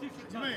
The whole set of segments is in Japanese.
Come here.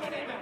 to nejme!